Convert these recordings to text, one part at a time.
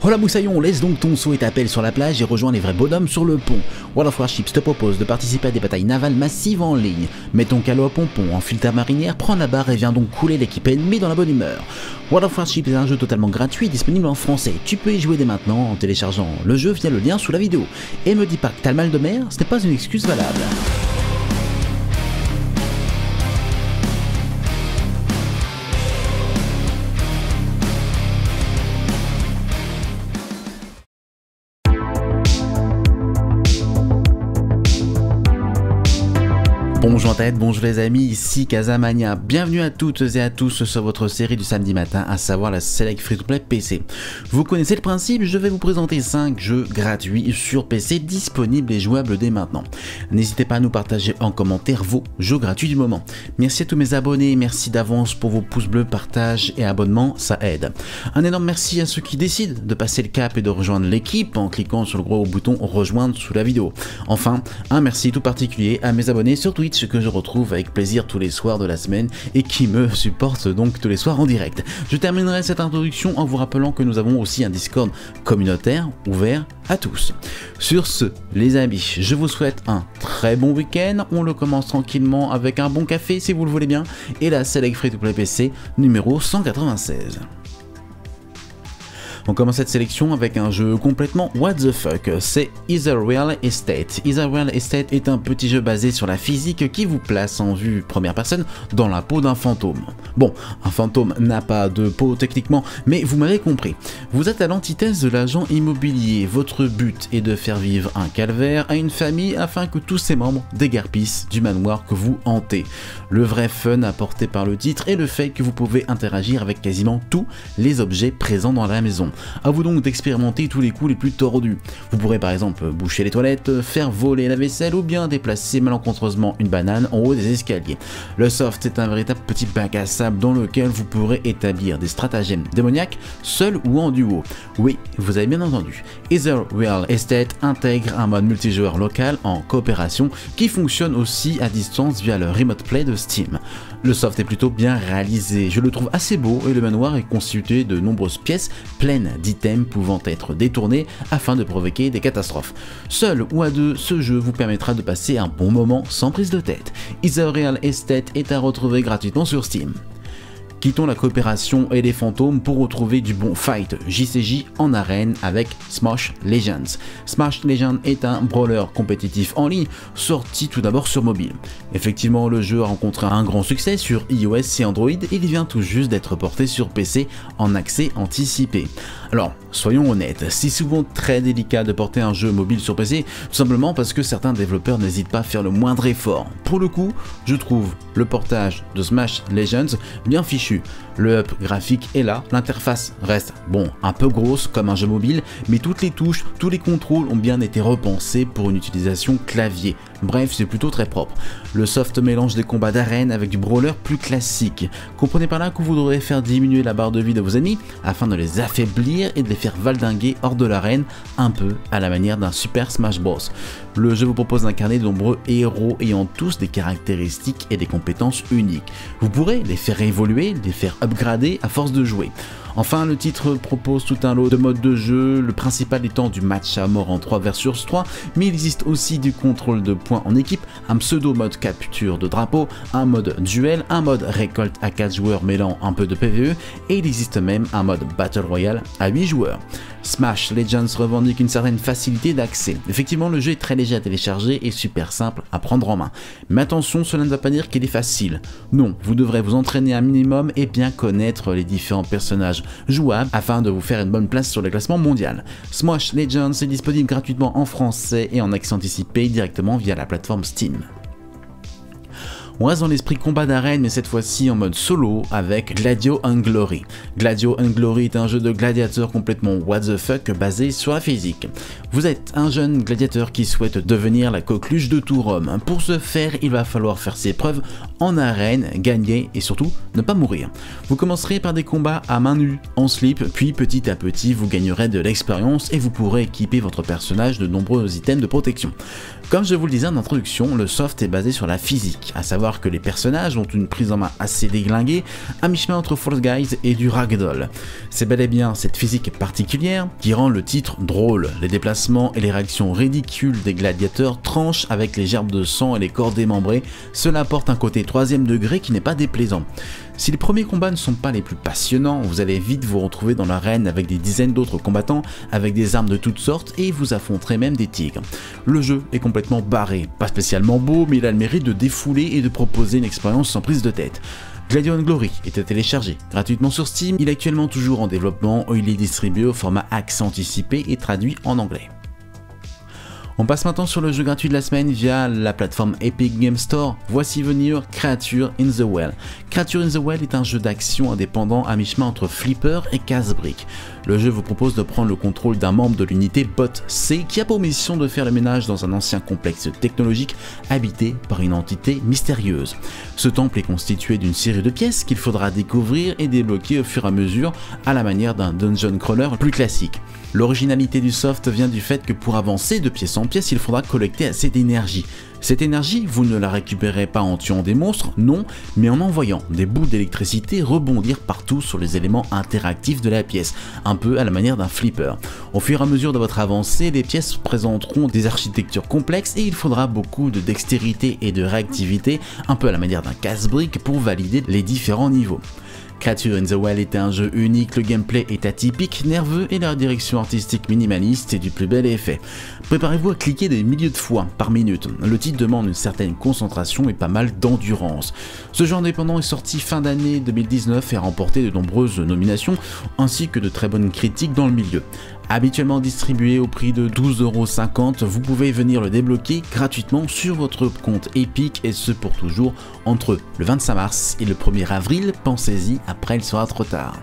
Hola Moussaillon, laisse donc ton saut et ta pelle sur la plage et rejoins les vrais bonhommes sur le pont. World of Warships te propose de participer à des batailles navales massives en ligne. Mets ton calot à pompon, enfile ta marinière, prends la barre et viens donc couler l'équipe ennemie dans la bonne humeur. World of Warships est un jeu totalement gratuit disponible en français. Tu peux y jouer dès maintenant en téléchargeant le jeu via le lien sous la vidéo. Et me dis pas que t'as le mal de mer, ce n'est pas une excuse valable. Bonjour tête, bonjour les amis, ici Kazamania. Bienvenue à toutes et à tous sur votre série du samedi matin, à savoir la Select Free to Play PC. Vous connaissez le principe, je vais vous présenter 5 jeux gratuits sur PC disponibles et jouables dès maintenant. N'hésitez pas à nous partager en commentaire vos jeux gratuits du moment. Merci à tous mes abonnés, merci d'avance pour vos pouces bleus, partage et abonnement, ça aide. Un énorme merci à ceux qui décident de passer le cap et de rejoindre l'équipe en cliquant sur le gros bouton rejoindre sous la vidéo. Enfin, un merci tout particulier à mes abonnés sur Twitter que je retrouve avec plaisir tous les soirs de la semaine et qui me supporte donc tous les soirs en direct. Je terminerai cette introduction en vous rappelant que nous avons aussi un Discord communautaire ouvert à tous. Sur ce, les amis, je vous souhaite un très bon week-end. On le commence tranquillement avec un bon café si vous le voulez bien et la Select Free to Play PC numéro 196. On commence cette sélection avec un jeu complètement what the fuck, c'est Real Estate. Real Estate est un petit jeu basé sur la physique qui vous place en vue première personne dans la peau d'un fantôme. Bon, un fantôme n'a pas de peau techniquement, mais vous m'avez compris. Vous êtes à l'antithèse de l'agent immobilier, votre but est de faire vivre un calvaire à une famille afin que tous ses membres dégarpissent du manoir que vous hantez. Le vrai fun apporté par le titre est le fait que vous pouvez interagir avec quasiment tous les objets présents dans la maison. À vous donc d'expérimenter tous les coups les plus tordus. Vous pourrez par exemple boucher les toilettes, faire voler la vaisselle ou bien déplacer malencontreusement une banane en haut des escaliers. Le soft est un véritable petit bac à sable dans lequel vous pourrez établir des stratagèmes démoniaques, seul ou en duo. Oui, vous avez bien entendu. Ether Real Estate intègre un mode multijoueur local en coopération qui fonctionne aussi à distance via le Remote Play de Steam. Le soft est plutôt bien réalisé, je le trouve assez beau et le manoir est constitué de nombreuses pièces pleines d'items pouvant être détournés afin de provoquer des catastrophes. Seul ou à deux, ce jeu vous permettra de passer un bon moment sans prise de tête. Real Estate est à retrouver gratuitement sur Steam. Quittons la coopération et les fantômes pour retrouver du bon fight JCJ en arène avec Smash Legends. Smash Legends est un brawler compétitif en ligne sorti tout d'abord sur mobile. Effectivement, le jeu a rencontré un grand succès sur iOS et Android et il vient tout juste d'être porté sur PC en accès anticipé. Alors, soyons honnêtes, c'est souvent très délicat de porter un jeu mobile sur PC, tout simplement parce que certains développeurs n'hésitent pas à faire le moindre effort. Pour le coup, je trouve le portage de Smash Legends bien fichu. Le graphique est là, l'interface reste, bon, un peu grosse comme un jeu mobile, mais toutes les touches, tous les contrôles ont bien été repensés pour une utilisation clavier. Bref, c'est plutôt très propre. Le soft mélange des combats d'arène avec du brawler plus classique. Comprenez par là que vous devrez faire diminuer la barre de vie de vos ennemis afin de les affaiblir et de les faire valdinguer hors de l'arène, un peu à la manière d'un Super Smash Bros. Le jeu vous propose d'incarner de nombreux héros ayant tous des caractéristiques et des compétences uniques. Vous pourrez les faire évoluer, les faire à force de jouer. Enfin, le titre propose tout un lot de modes de jeu, le principal étant du match à mort en 3 versus 3, mais il existe aussi du contrôle de points en équipe, un pseudo mode capture de drapeau, un mode duel, un mode récolte à 4 joueurs mêlant un peu de PvE, et il existe même un mode Battle Royale à 8 joueurs. Smash Legends revendique une certaine facilité d'accès. Effectivement, le jeu est très léger à télécharger et super simple à prendre en main. Mais attention, cela ne veut pas dire qu'il est facile. Non, vous devrez vous entraîner un minimum et bien connaître les différents personnages jouables afin de vous faire une bonne place sur le classement mondial. Smash Legends est disponible gratuitement en français et en accès anticipé directement via la plateforme Steam. On reste dans l'esprit combat d'arène mais cette fois-ci en mode solo avec Gladio Unglory. Gladio Unglory est un jeu de gladiateur complètement what the fuck basé sur la physique. Vous êtes un jeune gladiateur qui souhaite devenir la coqueluche de tout Rome. Pour ce faire, il va falloir faire ses preuves en arène, gagner et surtout ne pas mourir. Vous commencerez par des combats à main nue, en slip, puis petit à petit vous gagnerez de l'expérience et vous pourrez équiper votre personnage de nombreux items de protection. Comme je vous le disais en introduction, le soft est basé sur la physique, à savoir que les personnages ont une prise en main assez déglinguée, à mi-chemin entre False Guys et du ragdoll. C'est bel et bien cette physique particulière qui rend le titre drôle. Les déplacements et les réactions ridicules des gladiateurs tranchent avec les gerbes de sang et les corps démembrés, cela apporte un côté troisième degré qui n'est pas déplaisant. Si les premiers combats ne sont pas les plus passionnants, vous allez vite vous retrouver dans l'arène avec des dizaines d'autres combattants avec des armes de toutes sortes et vous affronterez même des tigres. Le jeu est complètement barré, pas spécialement beau, mais il a le mérite de défouler et de proposer une expérience sans prise de tête. Gladion Glory est à télécharger gratuitement sur Steam, il est actuellement toujours en développement, il est distribué au format accès anticipé et traduit en anglais. On passe maintenant sur le jeu gratuit de la semaine via la plateforme Epic Game Store. Voici venir Creature in the Well. Creature in the Well est un jeu d'action indépendant à mi-chemin entre Flipper et casse-brique. Le jeu vous propose de prendre le contrôle d'un membre de l'unité Bot C qui a pour mission de faire le ménage dans un ancien complexe technologique habité par une entité mystérieuse. Ce temple est constitué d'une série de pièces qu'il faudra découvrir et débloquer au fur et à mesure à la manière d'un dungeon crawler plus classique. L'originalité du soft vient du fait que pour avancer de pièce en pièce, il faudra collecter assez d'énergie. Cette énergie, vous ne la récupérez pas en tuant des monstres, non, mais en envoyant des bouts d'électricité rebondir partout sur les éléments interactifs de la pièce, un peu à la manière d'un flipper. Au fur et à mesure de votre avancée, les pièces présenteront des architectures complexes et il faudra beaucoup de dextérité et de réactivité, un peu à la manière d'un casse-brique pour valider les différents niveaux. Creature in the Well est un jeu unique, le gameplay est atypique, nerveux et la direction artistique minimaliste est du plus bel effet. Préparez-vous à cliquer des milliers de fois par minute. Le titre demande une certaine concentration et pas mal d'endurance. Ce jeu indépendant est sorti fin d'année 2019 et a remporté de nombreuses nominations ainsi que de très bonnes critiques dans le milieu. Habituellement distribué au prix de 12,50€, vous pouvez venir le débloquer gratuitement sur votre compte Epic et ce pour toujours entre le 25 mars et le 1er avril. Pensez-y, après il sera trop tard.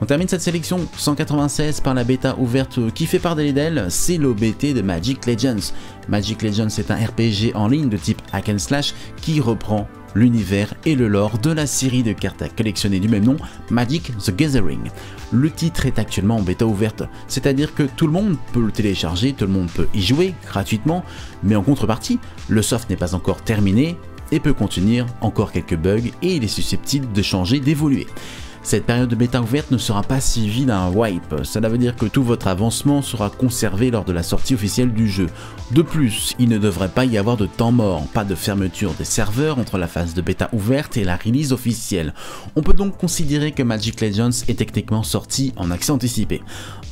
On termine cette sélection 196 par la bêta ouverte qui fait parler d'elle, c'est l'OBT de Magic Legends. Magic Legends est un RPG en ligne de type hack and slash qui reprend l'univers et le lore de la série de cartes à collectionner du même nom, Magic the Gathering. Le titre est actuellement en bêta ouverte, c'est-à-dire que tout le monde peut le télécharger, tout le monde peut y jouer gratuitement, mais en contrepartie, le soft n'est pas encore terminé et peut contenir encore quelques bugs et il est susceptible de changer, d'évoluer. Cette période de bêta ouverte ne sera pas suivie d'un wipe, cela veut dire que tout votre avancement sera conservé lors de la sortie officielle du jeu. De plus, il ne devrait pas y avoir de temps mort, pas de fermeture des serveurs entre la phase de bêta ouverte et la release officielle. On peut donc considérer que Magic Legends est techniquement sorti en accès anticipé.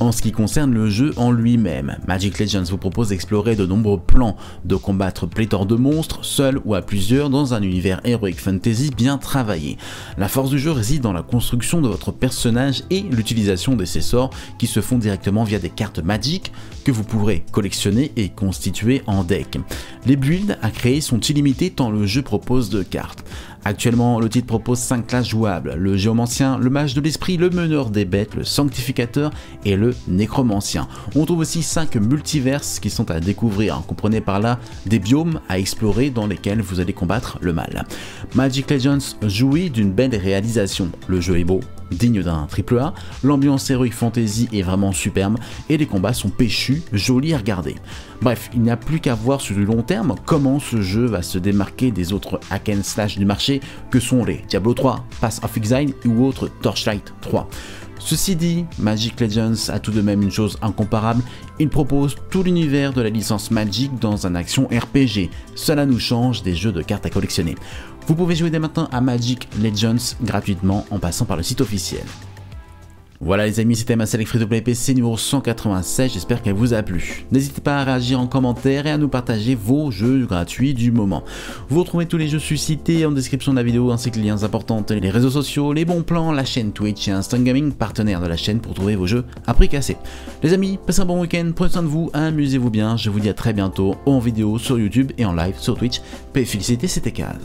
En ce qui concerne le jeu en lui-même, Magic Legends vous propose d'explorer de nombreux plans, de combattre pléthore de monstres, seuls ou à plusieurs, dans un univers heroic fantasy bien travaillé. La force du jeu réside dans la construction de votre personnage et l'utilisation de ses sorts qui se font directement via des cartes magiques que vous pourrez collectionner et constituer en deck. Les builds à créer sont illimités tant le jeu propose de cartes. Actuellement, le titre propose 5 classes jouables, le géomancien, le mage de l'esprit, le meneur des bêtes, le sanctificateur et le nécromancien. On trouve aussi 5 multiverses qui sont à découvrir, comprenez par là des biomes à explorer dans lesquels vous allez combattre le mal. Magic Legends jouit d'une belle réalisation, le jeu est beau, digne d'un triple A, l'ambiance Heroic Fantasy est vraiment superbe et les combats sont péchus, jolis à regarder. Bref, il n'y a plus qu'à voir sur du long terme comment ce jeu va se démarquer des autres hack and slash du marché que sont les Diablo 3, Pass of Exile ou autres Torchlight 3. Ceci dit, Magic Legends a tout de même une chose incomparable, il propose tout l'univers de la licence Magic dans un action RPG. Cela nous change des jeux de cartes à collectionner. Vous pouvez jouer dès maintenant à Magic Legends gratuitement en passant par le site officiel. Voilà les amis, c'était ma Select Free to Play PC numéro 196, j'espère qu'elle vous a plu. N'hésitez pas à réagir en commentaire et à nous partager vos jeux gratuits du moment. Vous retrouvez tous les jeux suscités en description de la vidéo ainsi que les liens importants, les réseaux sociaux, les bons plans, la chaîne Twitch et Instant Gaming, partenaire de la chaîne pour trouver vos jeux à prix cassé. Les amis, passez un bon week-end, prenez soin de vous, amusez-vous bien, je vous dis à très bientôt en vidéo sur YouTube et en live sur Twitch. Paix félicité, c'était Kaz.